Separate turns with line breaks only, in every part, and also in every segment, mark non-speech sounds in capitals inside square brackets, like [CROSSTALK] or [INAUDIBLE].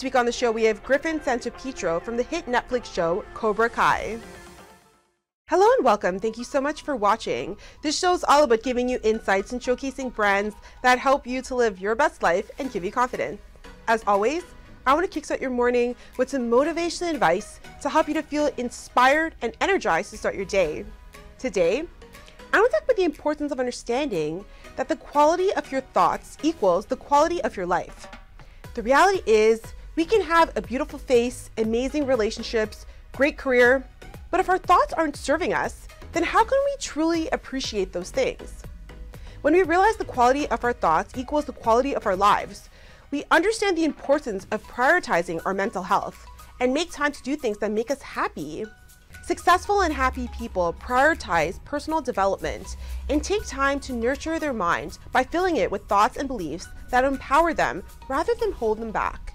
This week on the show, we have Griffin Santopietro from the hit Netflix show Cobra Kai. Hello and welcome. Thank you so much for watching. This show is all about giving you insights and showcasing brands that help you to live your best life and give you confidence. As always, I want to kickstart your morning with some motivation advice to help you to feel inspired and energized to start your day. Today, I want to talk about the importance of understanding that the quality of your thoughts equals the quality of your life. The reality is, we can have a beautiful face, amazing relationships, great career, but if our thoughts aren't serving us, then how can we truly appreciate those things? When we realize the quality of our thoughts equals the quality of our lives, we understand the importance of prioritizing our mental health and make time to do things that make us happy. Successful and happy people prioritize personal development and take time to nurture their mind by filling it with thoughts and beliefs that empower them rather than hold them back.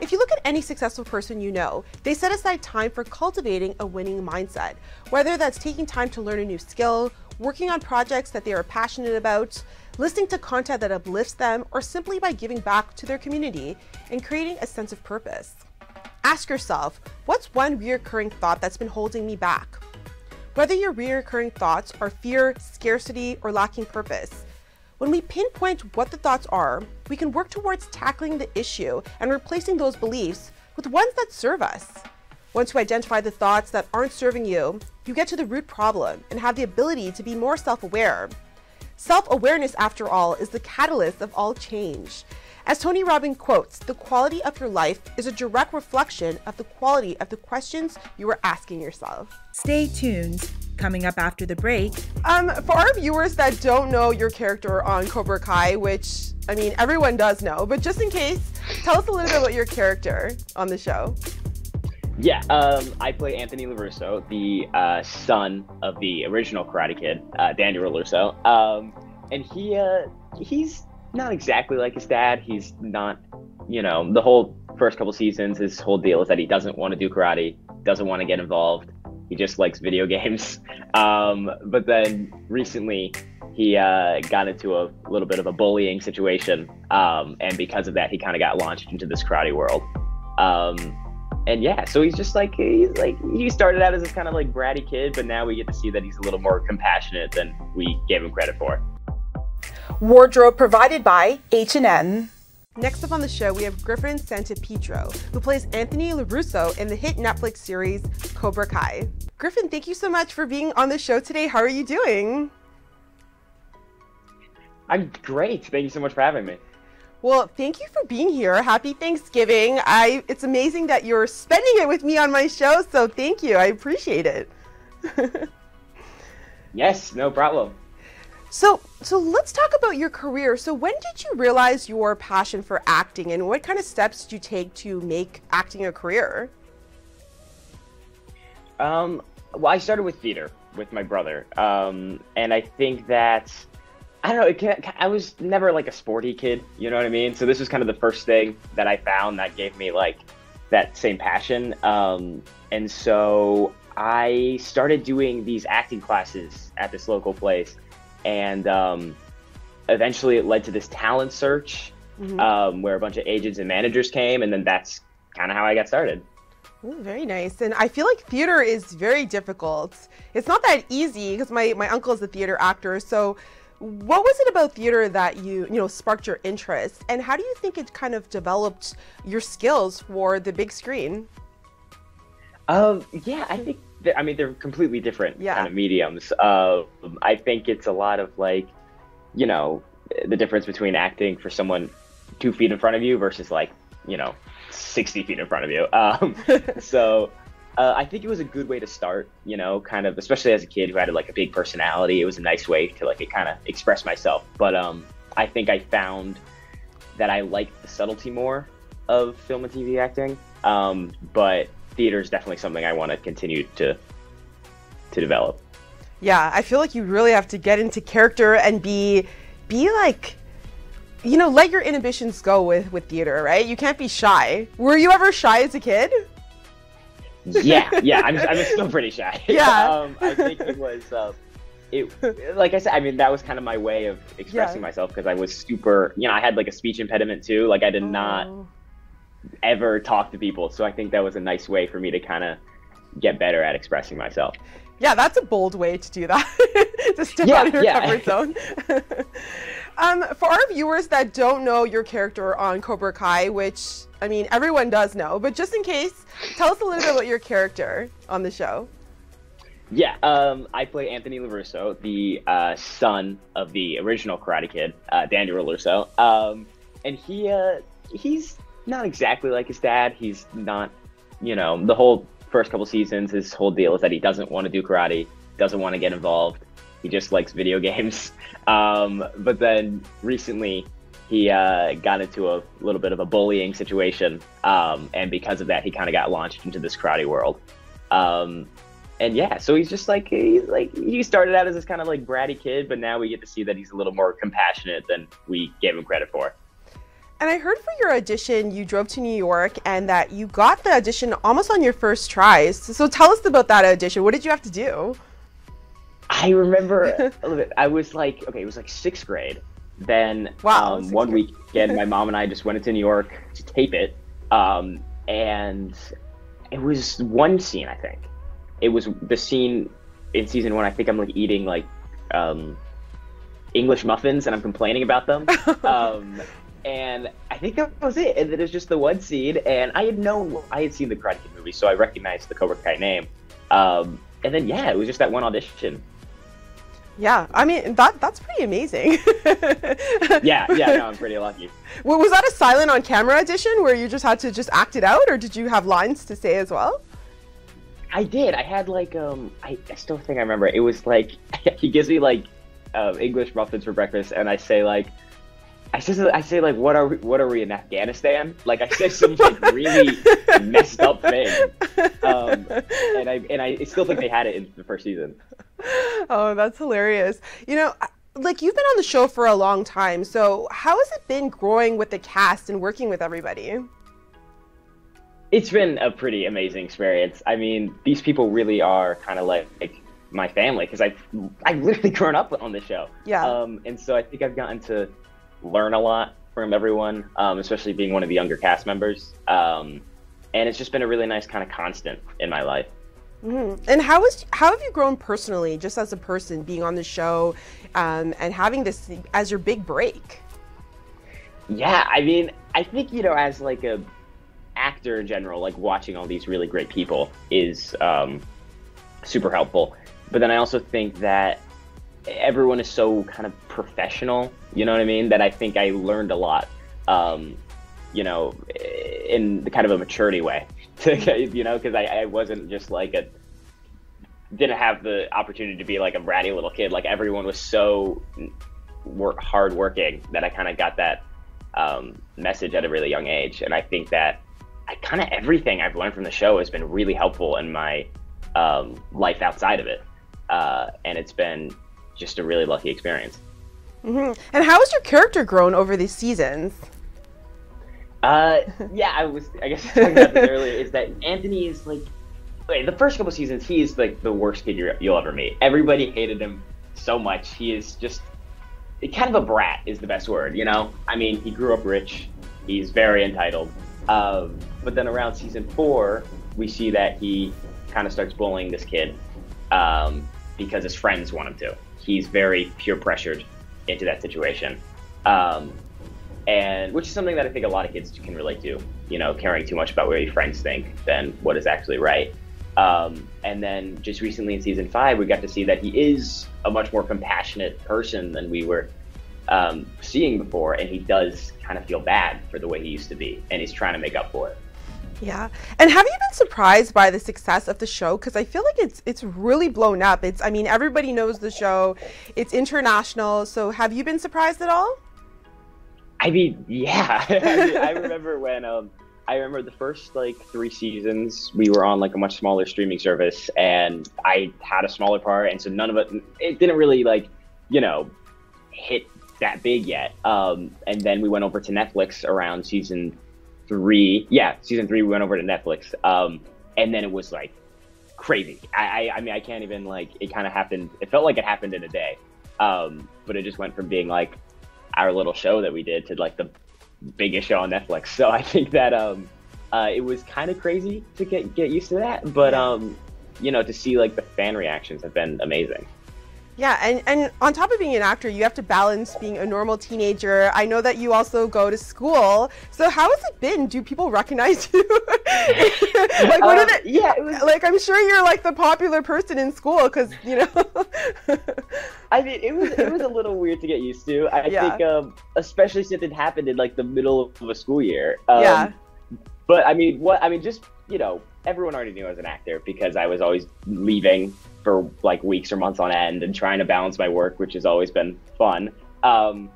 If you look at any successful person you know, they set aside time for cultivating a winning mindset, whether that's taking time to learn a new skill, working on projects that they are passionate about, listening to content that uplifts them, or simply by giving back to their community and creating a sense of purpose. Ask yourself, what's one reoccurring thought that's been holding me back? Whether your reoccurring thoughts are fear, scarcity, or lacking purpose, when we pinpoint what the thoughts are, we can work towards tackling the issue and replacing those beliefs with ones that serve us. Once you identify the thoughts that aren't serving you, you get to the root problem and have the ability to be more self aware. Self awareness, after all, is the catalyst of all change. As Tony Robbins quotes, the quality of your life is a direct reflection of the quality of the questions you are asking yourself.
Stay tuned. Coming up after the break.
Um, for our viewers that don't know your character on Cobra Kai, which I mean everyone does know, but just in case, tell us a little bit about your character on the show.
Yeah, um, I play Anthony LaRusso, the uh, son of the original Karate Kid, uh, Daniel LaRusso, um, and he uh, he's not exactly like his dad. He's not, you know, the whole first couple seasons, his whole deal is that he doesn't want to do karate, doesn't want to get involved. He just likes video [LAUGHS] games. Um, but then recently, he uh, got into a little bit of a bullying situation, um, and because of that, he kind of got launched into this karate world. Um, and yeah, so he's just like he's like he started out as this kind of like bratty kid, but now we get to see that he's a little more compassionate than we gave him credit for.
Wardrobe provided by H&M.
Next up on the show, we have Griffin Santopietro, who plays Anthony LaRusso in the hit Netflix series Cobra Kai. Griffin, thank you so much for being on the show today. How are you doing?
I'm great. Thank you so much for having me.
Well, thank you for being here. Happy Thanksgiving. I it's amazing that you're spending it with me on my show, so thank you. I appreciate it. [LAUGHS]
yes, no problem.
So, so let's talk about your career. So, when did you realize your passion for acting, and what kind of steps did you take to make acting a career?
Um, well, I started with theater with my brother, um, and I think that I don't know. I was never like a sporty kid, you know what I mean. So this was kind of the first thing that I found that gave me like that same passion, um, and so I started doing these acting classes at this local place and um, eventually it led to this talent search mm-hmm. um, where a bunch of agents and managers came, and then that's kind of how I got started.
Ooh, very nice. And I feel like theater is very difficult. It's not that easy because my, my uncle is a theater actor. So what was it about theater that you, you know, sparked your interest? And how do you think it kind of developed your skills for the big screen?
Um, yeah, I think I mean, they're completely different yeah. kind of mediums. Uh, I think it's a lot of like, you know, the difference between acting for someone two feet in front of you versus like, you know, 60 feet in front of you. Um, [LAUGHS] so uh, I think it was a good way to start, you know, kind of, especially as a kid who had like a big personality. It was a nice way to like it kind of express myself. But um, I think I found that I liked the subtlety more of film and TV acting. Um, but theater is definitely something I want to continue to to develop.
Yeah, I feel like you really have to get into character and be be like you know, let your inhibitions go with with theater, right? You can't be shy. Were you ever shy as a kid?
yeah, [LAUGHS] yeah, I'm, I'm still pretty shy. [LAUGHS]
Yeah, [LAUGHS]
um, I think it was. Uh, it like I said, I mean that was kind of my way of expressing yeah. myself because I was super. You know, I had like a speech impediment too. Like I did oh. not ever talk to people. So I think that was a nice way for me to kind of get better at expressing myself.
Yeah, that's a bold way to do that. [LAUGHS] to step yeah, out of your yeah. comfort [LAUGHS] zone. [LAUGHS] um, for our viewers that don't know your character on Cobra Kai, which I mean everyone does know, but just in case, tell us a little bit about your character on the show.
Yeah, um, I play Anthony LaRusso, the uh, son of the original Karate Kid, uh, Daniel LaRusso. Um, and he uh, he's not exactly like his dad. He's not, you know, the whole first couple seasons, his whole deal is that he doesn't want to do karate, doesn't want to get involved. He just likes video [LAUGHS] games. Um, but then recently, he uh, got into a little bit of a bullying situation, um, and because of that, he kind of got launched into this karate world. Um, and yeah, so he's just like he's like he started out as this kind of like bratty kid, but now we get to see that he's a little more compassionate than we gave him credit for.
And I heard for your audition, you drove to New York and that you got the audition almost on your first tries. So tell us about that audition. What did you have to do?
I remember [LAUGHS] a little bit. I was like, okay, it was like sixth grade. Then wow, um, one grade. weekend, my [LAUGHS] mom and I just went into New York to tape it. Um, and it was one scene, I think it was the scene in season one. I think I'm like eating like um, English muffins and I'm complaining about them. [LAUGHS] and I think that was it. And it was just the one scene. And I had known, I had seen the Karate Kid movie, so I recognized the Cobra Kai name. Um, and then, yeah, it was just that one audition.
Yeah, I mean that that's pretty amazing. [LAUGHS]
yeah, yeah, no, I'm pretty lucky. [LAUGHS]
Well, was that a silent on camera audition where you just had to just act it out, or did you have lines to say as well?
I did. I had like um. I, I still think I remember. It was like [LAUGHS] he gives me like uh, English muffins for breakfast, and I say like. I say, I say like, what are we, what are we in Afghanistan? Like I say some like really messed up thing, um, and I and I still think they had it in the first season.
Oh, that's hilarious! You know, like you've been on the show for a long time, so how has it been growing with the cast and working with everybody?
it's been a pretty amazing experience. I mean, these people really are kind of like, like my family because I've I've literally [LAUGHS] grown up on the show.
Yeah.
Um, and so I think I've gotten to learn a lot from everyone, um, especially being one of the younger cast members. Um, and it's just been a really nice kind of constant in my life.
Mm-hmm. And how is how have you grown personally, just as a person, being on the show, um, and having this as your big break?
Yeah, I mean, I think you know, as like a actor in general, like watching all these really great people is um, super helpful. But then I also think that everyone is so kind of professional, you know what I mean? That I think I learned a lot, um, you know, in the kind of a maturity way, [LAUGHS] you know, because I, I wasn't just like a, didn't have the opportunity to be like a bratty little kid. Like everyone was so work, hardworking that I kind of got that um, message at a really young age. And I think that I kind of everything I've learned from the show has been really helpful in my um, life outside of it. Uh, and it's been just a really lucky experience.
Mm-hmm. And how has your character grown over these seasons?
Uh, yeah, I was, I guess, [LAUGHS] talking about this earlier, is that Anthony is like, the first couple seasons, he is like the worst kid you'll ever meet. Everybody hated him so much. He is just kind of a brat, is the best word, you know? I mean, he grew up rich, he's very entitled. Um, but then around season four, we see that he kind of starts bullying this kid um, because his friends want him to. He's very peer pressured into that situation. Um, and which is something that I think a lot of kids can relate to, you know, caring too much about what your friends think than what is actually right. Um, and then just recently in season five, we got to see that he is a much more compassionate person than we were um, seeing before, and he does kind of feel bad for the way he used to be, and he's trying to make up for it.
Yeah, and have you been surprised by the success of the show? Because I feel like it's it's really blown up. It's I mean everybody knows the show. It's international. So have you been surprised at all?
I mean, yeah. [LAUGHS] I, mean, I [LAUGHS] remember when um, I remember the first like three seasons we were on like a much smaller streaming service, and I had a smaller part, and so none of it it didn't really like you know hit that big yet. Um, and then we went over to Netflix around season three. Yeah, season three, we went over to Netflix. Um, and then it was like crazy. I, I, I mean, I can't even like, it kind of happened. It felt like it happened in a day. Um, but it just went from being like our little show that we did to like the biggest show on Netflix. So I think that um, uh, it was kind of crazy to get get used to that, but um, you know, to see like the fan reactions have been amazing.
Yeah, and, and on top of being an actor, you have to balance being a normal teenager. I know that you also go to school. So how has it been? Do people recognize [LAUGHS] you? like what uh,
it? Yeah, it was
like I'm sure you're like the popular person in school because you know. [LAUGHS]
I mean, it was it was a little weird to get used to. I yeah. think, um, especially since it happened in like the middle of a school year. Um,
yeah.
But I mean, what I mean, just you know, everyone already knew I was an actor because I was always leaving for like weeks or months on end and trying to balance my work, which has always been fun. Um,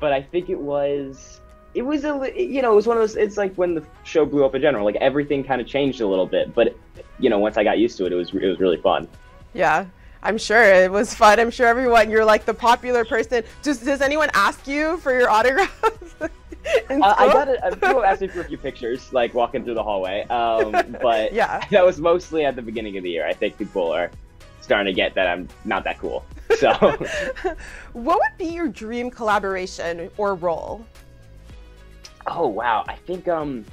but I think it was it was a you know it was one of those it's like when the show blew up in general like everything kind of changed a little bit but you know once i got used to it it was it was really fun.
Yeah i'm sure it was fun. I'm sure everyone you're like the popular person. Does, does anyone ask you for your autograph? [LAUGHS] Uh,
i got it uh, people asked me for a few pictures like walking through the hallway um, [LAUGHS] but
yeah. [LAUGHS]
that was mostly at the beginning of the year i think people are starting to get that I'm not that cool. [LAUGHS] So,
what would be your dream collaboration or role?
Oh wow, I think um,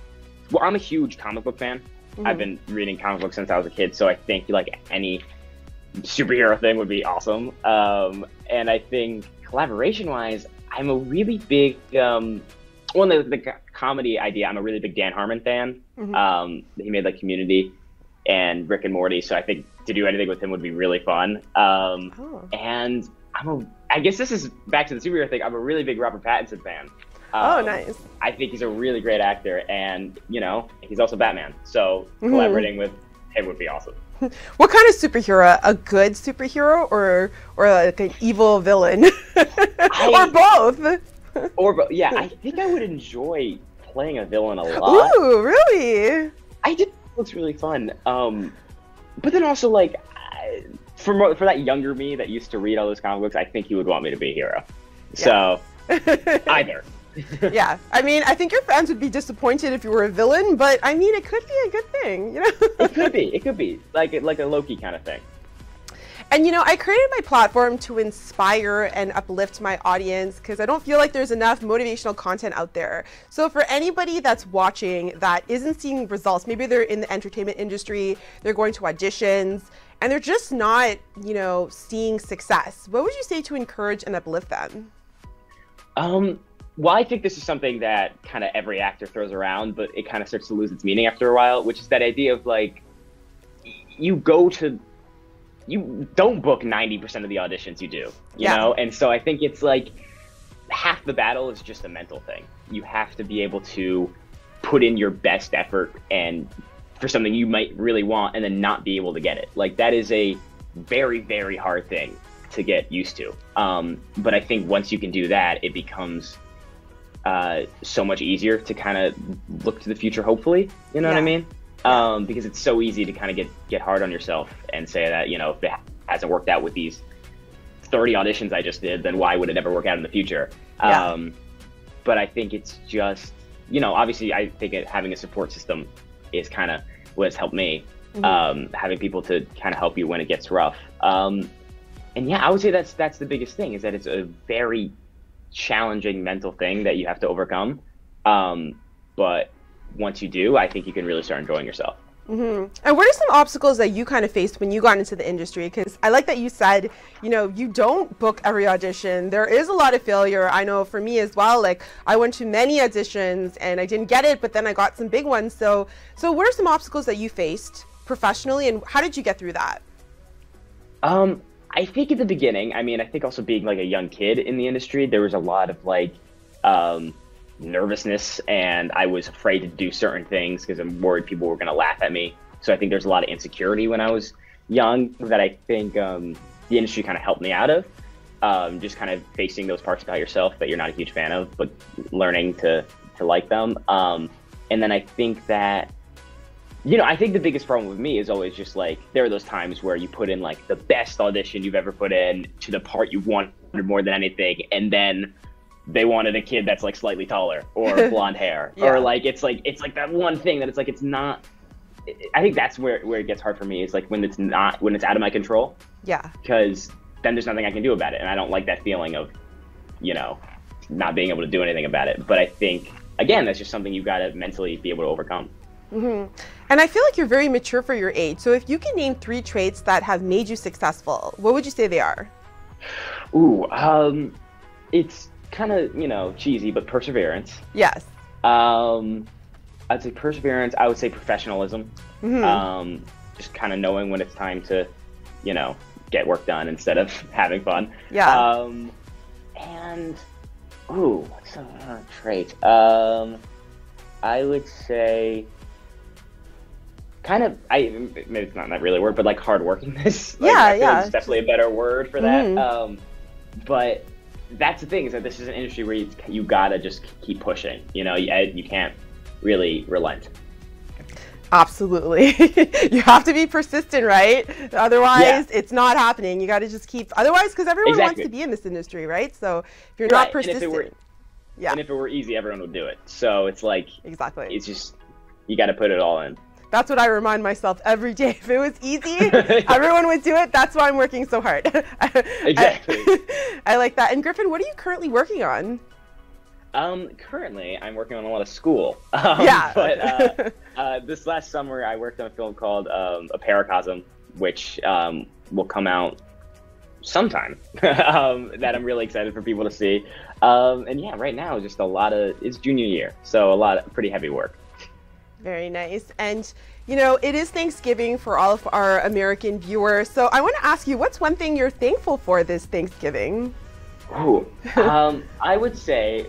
well, I'm a huge comic book fan. Mm-hmm. I've been reading comic books since I was a kid, so I think like any superhero thing would be awesome. Um, and I think collaboration wise, I'm a really big um, one well, the, the comedy idea. I'm a really big Dan Harmon fan. Mm-hmm. Um, he made like Community and Rick and Morty, so I think to do anything with him would be really fun. Um, oh. And I'm a, I guess this is back to the superhero thing. I'm a really big Robert Pattinson fan.
Oh, um, oh, nice.
I think he's a really great actor, and you know, he's also Batman. So mm-hmm. [LAUGHS] collaborating with him would be awesome. [LAUGHS]
What kind of superhero? A good superhero, or or like an evil villain, [LAUGHS] I, or both?
or both? Yeah, I think I would enjoy playing a villain a lot.
Ooh, really?
I did. Looks really fun. Um, but then also like for for that younger me that used to read all those comic books, I think he would want me to be a hero. Yeah. So [LAUGHS] either.
yeah, I mean, I think your fans would be disappointed if you were a villain, but I mean, it could be a good thing, you know.
it could be. It could be like like a Loki kind of thing.
And you know, I created my platform to inspire and uplift my audience because I don't feel like there's enough motivational content out there. So for anybody that's watching that isn't seeing results, maybe they're in the entertainment industry, they're going to auditions, and they're just not, you know, seeing success. What would you say to encourage and uplift them?
Um, well, I think this is something that kind of every actor throws around, but it kind of starts to lose its meaning after a while, which is that idea of like you go to you don't book 90% of the auditions you do, you yeah. know? And so I think it's like half the battle is just a mental thing. You have to be able to put in your best effort and for something you might really want and then not be able to get it. Like that is a very, very hard thing to get used to. Um, but I think once you can do that, it becomes uh, so much easier to kind of look to the future, hopefully. You know yeah. what I mean? Um, because it's so easy to kind of get get hard on yourself and say that you know if it hasn't worked out with these 30 auditions I just did, then why would it ever work out in the future? Yeah. Um, but I think it's just you know obviously I think it, having a support system is kind of what has helped me. Mm-hmm. Um, having people to kind of help you when it gets rough. Um, and yeah, I would say that's that's the biggest thing is that it's a very challenging mental thing that you have to overcome. Um, but once you do, I think you can really start enjoying yourself.
Mm-hmm. And what are some obstacles that you kind of faced when you got into the industry? Because I like that you said, you know, you don't book every audition. There is a lot of failure. I know for me as well. Like I went to many auditions and I didn't get it, but then I got some big ones. So, so what are some obstacles that you faced professionally, and how did you get through that?
Um, I think at the beginning, I mean, I think also being like a young kid in the industry, there was a lot of like. Um, nervousness and I was afraid to do certain things because I'm worried people were going to laugh at me. So I think there's a lot of insecurity when I was young that I think um, the industry kind of helped me out of. Um, just kind of facing those parts about yourself that you're not a huge fan of, but learning to to like them. Um, and then I think that you know, I think the biggest problem with me is always just like there are those times where you put in like the best audition you've ever put in to the part you wanted more than anything, and then they wanted a kid that's like slightly taller or [LAUGHS] blonde hair yeah. or like it's like it's like that one thing that it's like it's not i think that's where where it gets hard for me is like when it's not when it's out of my control
yeah
because then there's nothing i can do about it and i don't like that feeling of you know not being able to do anything about it. But I think again, that's just something you got to mentally be able to overcome.
Mm-hmm. And I feel like you're very mature for your age. So if you can name three traits that have made you successful, what would you say they are?
Ooh, um, it's kind of you know cheesy, but perseverance.
Yes.
Um, I'd say perseverance. I would say professionalism. Mm-hmm. Um, just kind of knowing when it's time to, you know, get work done instead of [LAUGHS] having fun.
Yeah.
Um, and ooh, what's a trait? Um, I would say kind of I maybe it's not that really a word, but like hardworkingness. [LAUGHS] like,
yeah, yeah.
It's definitely a better word for that. Mm-hmm. Um, but that's the thing is that this is an industry where you, you gotta just keep pushing. You know, you, you can't really relent.
Absolutely. [LAUGHS] you have to be persistent, right? Otherwise, yeah. it's not happening. You got to just keep. Otherwise, because everyone exactly. wants to be in this industry, right? So if you're right. not persistent, were,
yeah. and if it were easy, everyone would do it. So it's like
exactly.
It's just you got to put it all in.
That's what I remind myself every day. [LAUGHS] If it was easy, [LAUGHS] everyone would do it. That's why I'm working so hard. [LAUGHS]
exactly.
I, I like that. And Griffin, what are you currently working on?
Um, currently, I'm working on a lot of school. Um,
yeah.
But uh, uh, this last summer, I worked on a film called um, A Paracosm, which um, will come out sometime. Um, that I'm really excited for people to see. Um, and yeah, right now, just a lot of it's junior year, so a lot of pretty heavy work.
Very nice. And you know, it is Thanksgiving for all of our American viewers. So I want to ask you, what's one thing you're thankful for this Thanksgiving?
Ooh, [LAUGHS] um, I would say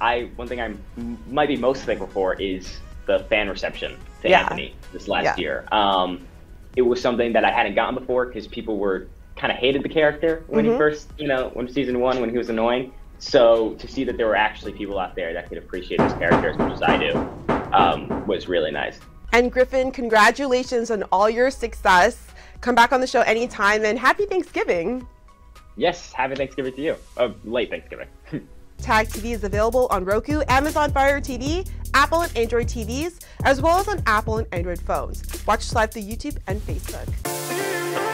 I one thing I might be most thankful for is the fan reception to yeah. Anthony this last yeah. year. Um, it was something that I hadn't gotten before because people were kind of hated the character when mm-hmm. he first, you know, when season one when he was annoying. So to see that there were actually people out there that could appreciate his character as much as I do um, was really nice.
And Griffin, congratulations on all your success. Come back on the show anytime and happy Thanksgiving.
Yes, happy Thanksgiving to you. Oh, late Thanksgiving. [LAUGHS]
Tag TV is available on Roku, Amazon Fire TV, Apple and Android TVs, as well as on Apple and Android phones. Watch us live through YouTube and Facebook.